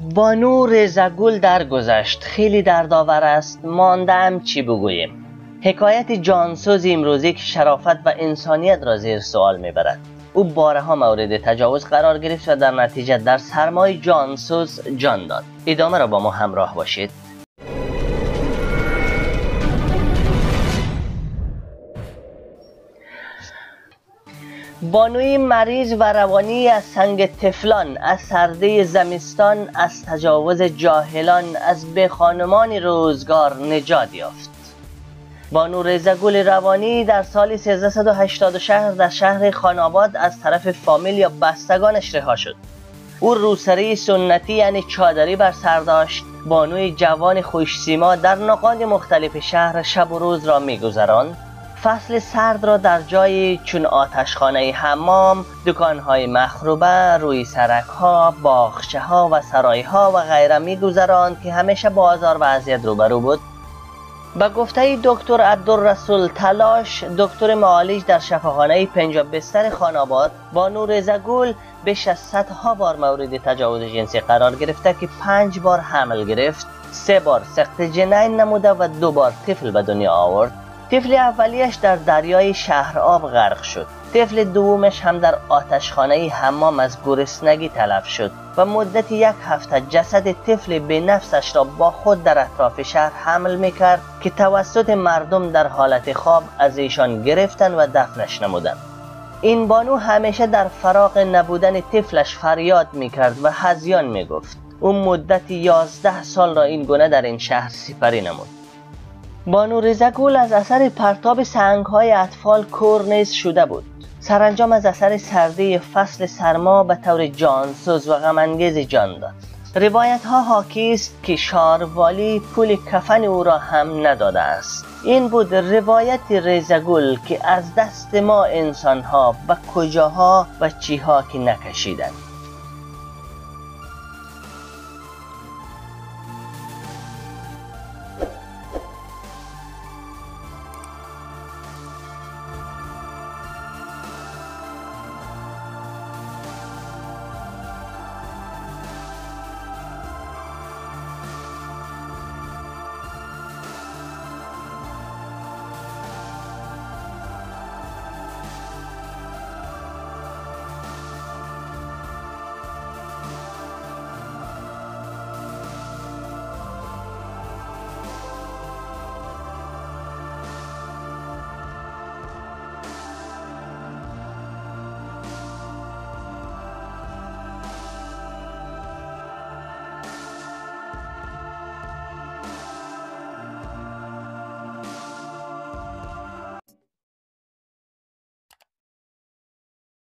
بانو رزگل درگذشت. خیلی دردآور است. ماندم چی بگوییم حکایت جانسوز امروزی که شرافت و انسانیت را زیر سوال می‌برد. او بارها مورد تجاوز قرار گرفت و در نتیجه در سرمای جانسوز جان داد. ادامه را با ما همراه باشید. بانوی مریض و روانی از سنگ تفلان از سرده زمستان از تجاوز جاهلان از به روزگار نجات یافت. بانو رزگل روانی در سال 1380 شهر در شهر خاناباد از طرف فامیل یا بستگانش رها شد. او روسری سنتی یعنی چادری بر سر داشت. بانوی جوان خوشسیما در نقاط مختلف شهر شب و روز را میگذراند. فصل سرد را در جای چون آتشخانه حمام، دکانهای مخروبه، روی سرکها، باخشه ها و سرایها و غیره می گذراند که همیشه با آزار و اذیت روبرو بود. به گفته دکتر رسول تلاش دکتر معالج در شفاخانه پنجاب بستر خاناباد با نور زگول بیش از صدها بار مورد تجاوز جنسی قرار گرفته که پنج بار حمل گرفت سه بار سخت جنین نموده و دو بار طفل به دنیا آورد طفل اولیش در دریای شهرآب غرق شد. طفل دومش هم در آتشخانه حمام از گرسنگی تلف شد و مدت یک هفته جسد طفل به نفسش را با خود در اطراف شهر حمل می‌کرد که توسط مردم در حالت خواب از ایشان گرفتن و دفنش نمودند این بانو همیشه در فراغ نبودن طفلش فریاد می‌کرد و هزیان می‌گفت. او مدت یازده سال را این گونه در این شهر سپری نمود. بانو رزگول از اثر پرتاب سنگ های اطفال کور شده بود. سرانجام از اثر سرده فصل سرما به طور جانسوز و غمانگیز جان داد. روایت ها حاکی است که شاروالی پول کفن او را هم نداده است. این بود روایت رزگول که از دست ما انسان ها و کجاها و چیها که نکشیدند.